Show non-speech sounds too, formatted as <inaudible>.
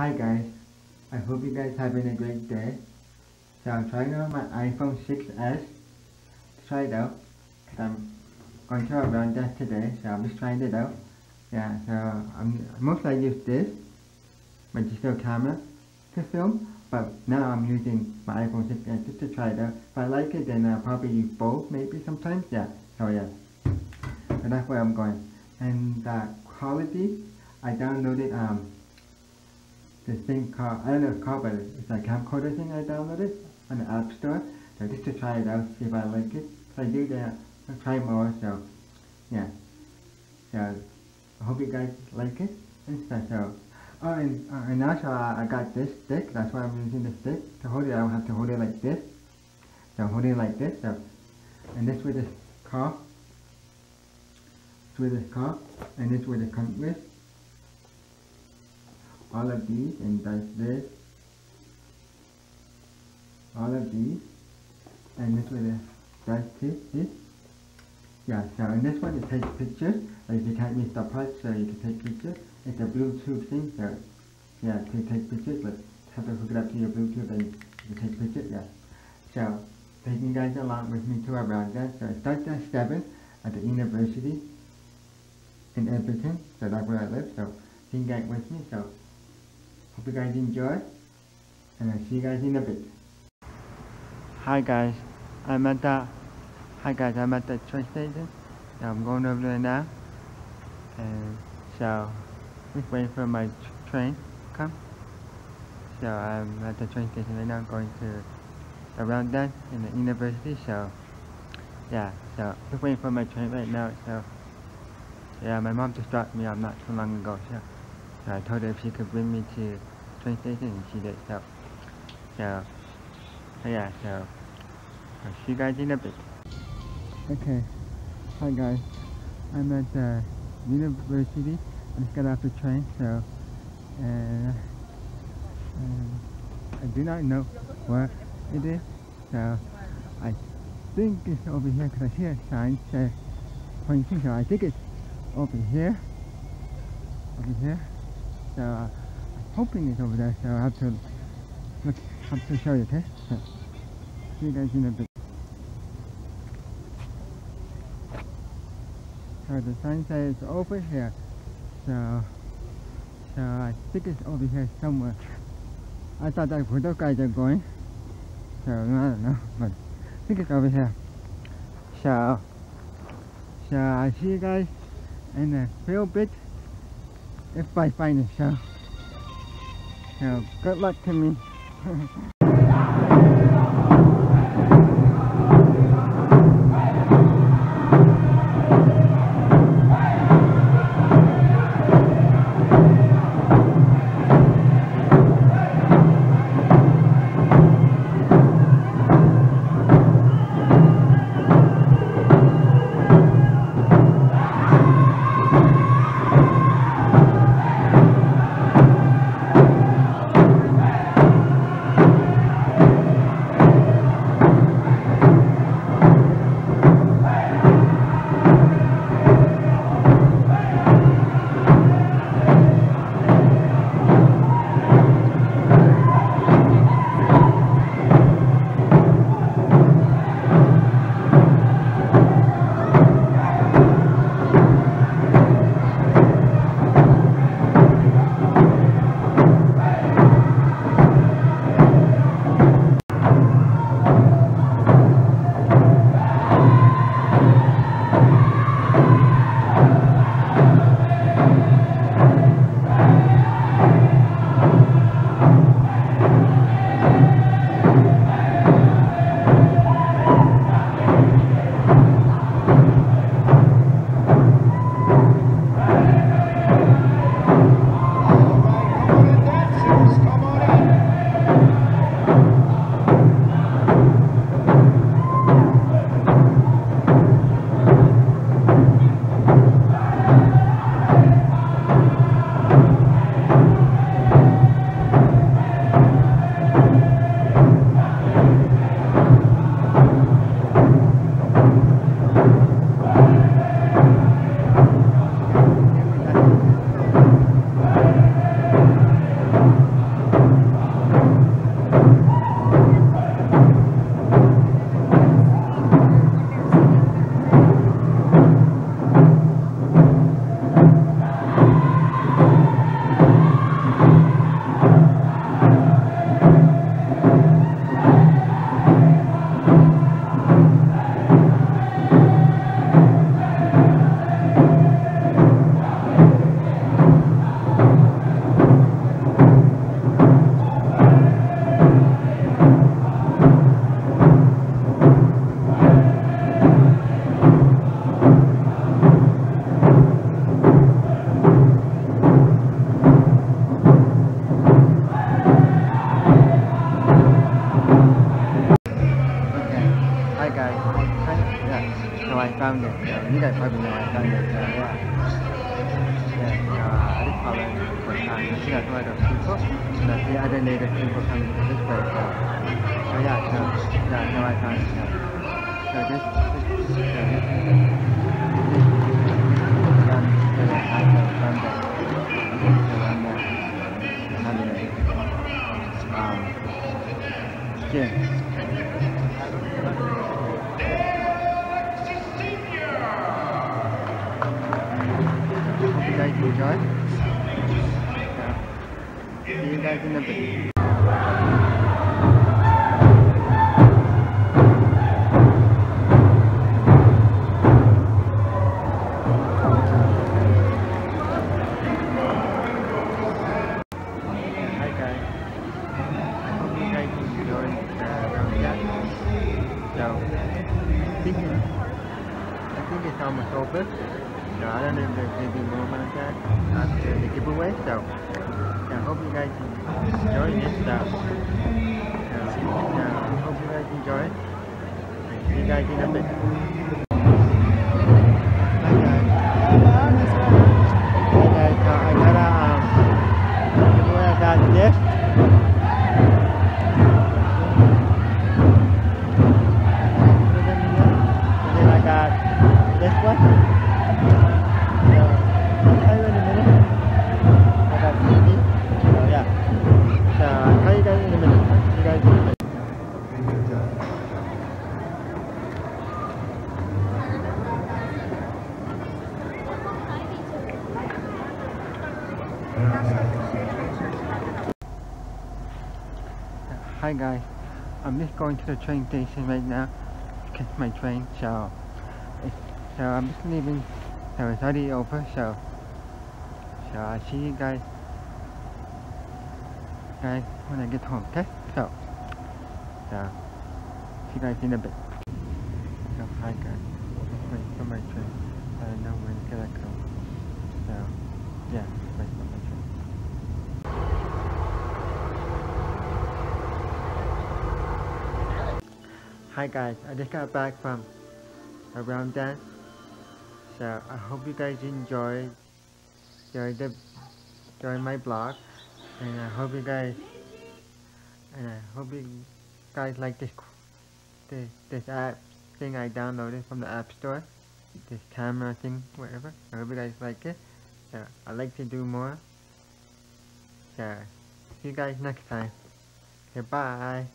Hi guys, I hope you guys having a great day. So I'm trying out my iPhone 6s to try it out. Cause I'm going to a round dance today, so I'm just trying it out. Yeah, so I'm mostly use this, my digital camera to film, but now I'm using my iPhone 6s just to try it out. If I like it, then I'll probably use both maybe sometimes. Yeah, so yeah. So that's where I'm going. And the quality, I downloaded um this thing called, I don't know what it's called, but it's a camcorder thing I downloaded on the App Store. So just to try it out, see if I like it. If I do, then I'll try more, so yeah. So I hope you guys like it and stuff. So, oh, and, uh, and also uh, I got this stick, that's why I'm using the stick. To hold it, I don't have to hold it like this. So hold it like this, so, and this with this car. This with this car, and this with the with all of these and does this all of these and this one does this, this yeah so in this one it takes pictures. Like you can't miss the part so you can take pictures. It's a bluetooth thing so yeah to take pictures but have to hook it up to your bluetooth and you take pictures yeah. So taking guys along with me to our that so I started at 7 at the university in Edmonton so that's where I live so you can get with me so Hope you guys enjoy, and I'll see you guys in a bit. Hi guys, I'm at the, hi guys, I'm at the train station. I'm going over there now. And so, just waiting for my train to come. So I'm at the train station right now going to a round dance in the university. So yeah, so just waiting for my train right now. So yeah, my mom just dropped me off not too long ago. So I told her if she could bring me to train station she did so. So, yeah, so I'll see you guys in a bit. Okay, hi guys. I'm at the university. I just got off the train, so and um, I do not know where it is. So I think it's over here because I see a sign say pointing. So I think it's over here. Over here. So uh, I'm hoping it's over there. So I have to look. Have to show you. Okay. So, see you guys in a bit. So the sign says over here. So so I think it's over here somewhere. I thought that's where those guys are going. So I don't know, but I think it's over here. So so I see you guys in a little bit if I find a show. So good luck to me. <laughs> found it. So you guys probably know I found it. So yeah. Yeah, uh, I just followed it for time. I think I saw a lot of people. So the other native people coming to this place. I think, it's almost over. So I don't know if there's maybe more round dance after the giveaway. So I hope you guys enjoy this uh, uh, so hope you guys enjoy it. See you guys in a bit. Hi guys, I'm just going to the train station right now to catch my train. So, so I'm just leaving. So it's already over. So, so I'll see you guys, guys when I get home. Okay? So, so see you guys in a bit. So hi guys, waiting for my train. I don't know when it's gonna come. So, yeah. Hi guys, I just got back from a round dance. So I hope you guys enjoyed enjoyed the enjoyed my blog and I hope you guys and I hope you guys like this this this app thing I downloaded from the app store. This camera thing, whatever. I hope you guys like it. So I'd like to do more. So see you guys next time. Goodbye.